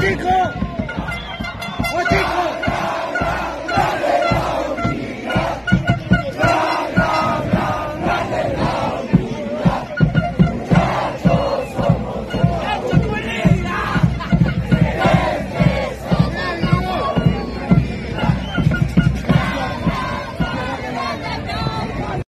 这一。